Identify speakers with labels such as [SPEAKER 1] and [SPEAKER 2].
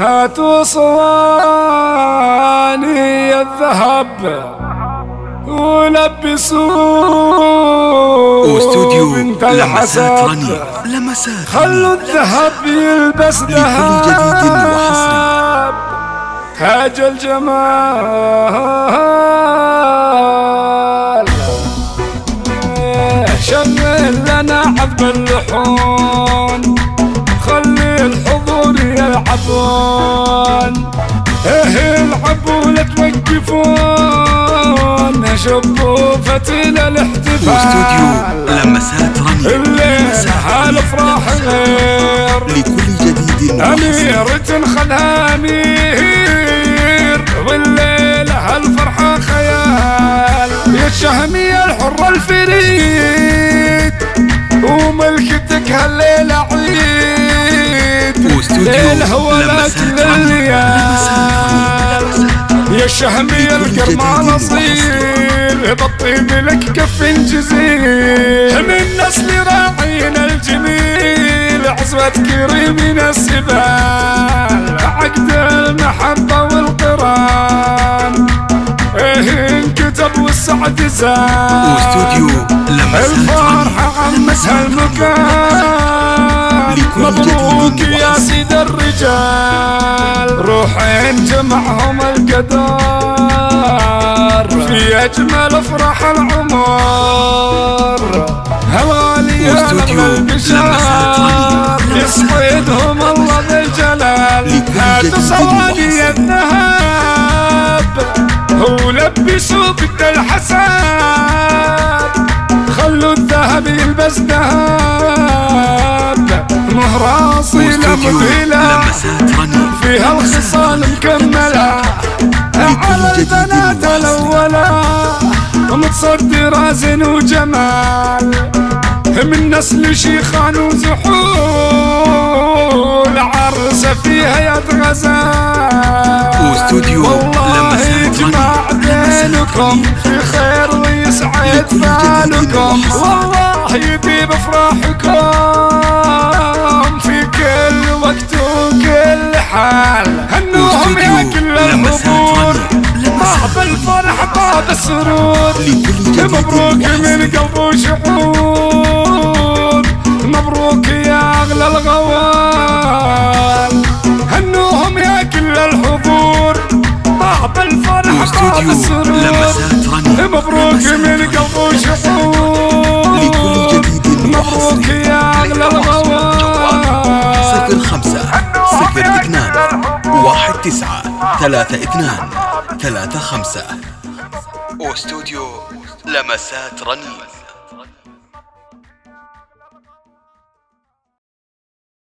[SPEAKER 1] هاتوا صواني الذهب ولبسوا
[SPEAKER 2] واستوديو
[SPEAKER 1] بنت
[SPEAKER 2] لمسات رني لمسات
[SPEAKER 1] خلوا الذهب يلبس
[SPEAKER 2] لكل
[SPEAKER 1] ذهب
[SPEAKER 2] جديد وحصري.
[SPEAKER 1] تاج الجمال. شغل لنا عذب اللحون. يلعبون إيه العبوا لا توقفون. شبوا فتيل الاحتفال.
[SPEAKER 2] واستوديو لمسات رني
[SPEAKER 1] الليل
[SPEAKER 2] لمسات
[SPEAKER 1] هالافراح غير.
[SPEAKER 2] لكل جديد وحصري
[SPEAKER 1] أميرة خلها عيد
[SPEAKER 2] واستوديو
[SPEAKER 1] ليل هو
[SPEAKER 2] لمسات
[SPEAKER 1] لك
[SPEAKER 2] رني.
[SPEAKER 1] لليال يا الكرمان
[SPEAKER 2] جديد
[SPEAKER 1] أصيل بالطيب لك كف جزيل. من نسل راعينا الجميل عصبة كريم السبال. عقد المحبة والقران. إيه انكتب والسعد زال.
[SPEAKER 2] واستوديو لمسات
[SPEAKER 1] الفرحة عمسها المكان مبروك يا. سيد الرجال. روحين جمعهم القدر في أجمل أفراح العمر. لغى
[SPEAKER 2] لمسات
[SPEAKER 1] البشار
[SPEAKER 2] رني.
[SPEAKER 1] يسعدهم الله ذي الجلال
[SPEAKER 2] جديد
[SPEAKER 1] صواني. الذهب. ولبسوا بد الحساب خلوا الذهب يلبس ذهب مذهلة فيها الخصال مكملة. على البنات. الأولى. متصدرة زين وجمال. من نسل شيخان وزحول. عرسة فيها يد غزال.
[SPEAKER 2] واستوديو
[SPEAKER 1] والله. يجمع بينكم في خير ويسعد بالكم. والله يطيب افراحكم السرور مبروك من. قلب وشعور مبروك يا أغلى الغوال. هنوهم يا كل الحضور. باب الفرح
[SPEAKER 2] واستوديو
[SPEAKER 1] السرور. مبروك من. قلب وشعور مبروك. يا أغلى الغوال.
[SPEAKER 2] صفر خمسة صفر اثنان واحد تسعة ثلاثة اثنان ثلاثة خمسة. واستوديو لمسات رنين